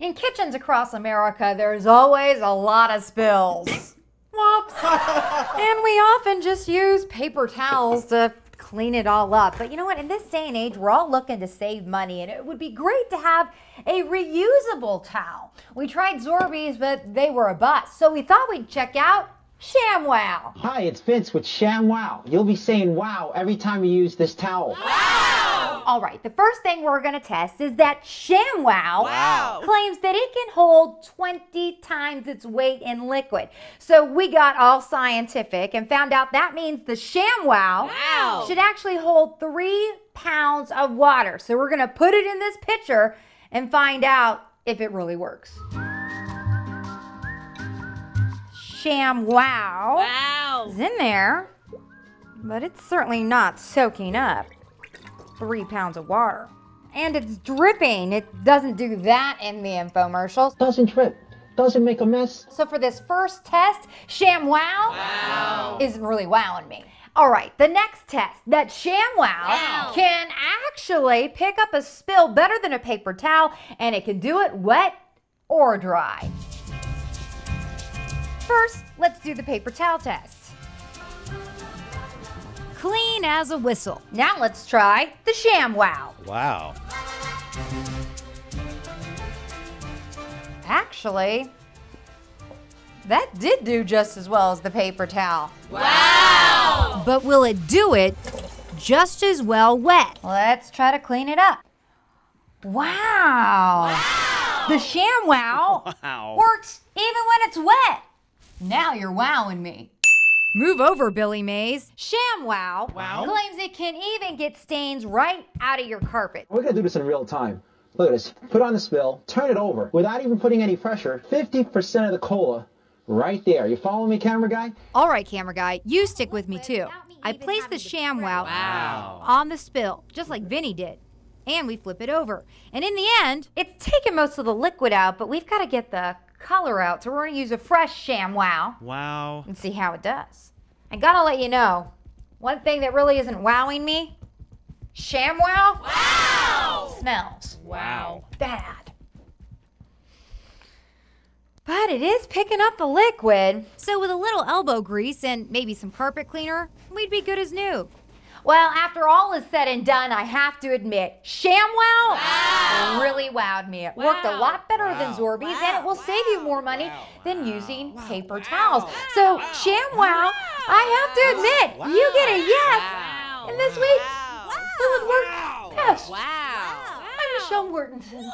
In kitchens across America, there's always a lot of spills. Whoops. and we often just use paper towels to clean it all up. But you know what? In this day and age, we're all looking to save money, and it would be great to have a reusable towel. We tried Zorbeez, but they were a bust. So we thought we'd check out ShamWow. Hi, it's Vince with ShamWow. You'll be saying wow every time you use this towel. All right, the first thing we're going to test is that ShamWow Wow. claims that it can hold 20 times its weight in liquid. So we got all scientific and found out that means the ShamWow Wow. should actually hold three pounds of water. So we're going to put it in this pitcher and find out if it really works. ShamWow Wow. is in there, but it's certainly not soaking up three pounds of water. And it's dripping. It doesn't do that in the infomercials. Doesn't trip. Doesn't make a mess. So for this first test, ShamWow wow. is really wowing me. All right, the next test that ShamWow Wow. can actually pick up a spill better than a paper towel, and it can do it wet or dry. First, let's do the paper towel test. Clean as a whistle. Now let's try the ShamWow. Wow. Wow. Actually, that did do just as well as the paper towel. Wow. But will it do it just as well wet? Let's try to clean it up. Wow. The ShamWow Wow. works even when it's wet. Now you're wowing me. Move over, Billy Mays. ShamWow Wow. claims it can even get stains right out of your carpet. We're gonna do this in real time. Look at this. Put on the spill, turn it over. Without even putting any pressure, 50% of the cola right there. You follow me, camera guy? All right, camera guy, you stick with me too. I place the ShamWow Wow. on the spill, just like Vinnie did. And we flip it over. And in the end, it's taken most of the liquid out, but we've got to get the color out. So we're going to use a fresh ShamWow Wow. and see how it does. I got to let you know, one thing that really isn't wowing me, ShamWow Wow. smells Wow. bad. But it is picking up the liquid. So with a little elbow grease and maybe some carpet cleaner, we'd be good as new. Well, after all is said and done, I have to admit, ShamWow Wow. really wowed me. It worked a lot better than Wow. Zorbeez, and it will save you more money Wow. than using paper Wow. towels. So, Wow. ShamWow, I have to admit, you get a yes. Wow. And this week, Wow. it would work Wow. best. Wow. I'm Michelle Mortensen.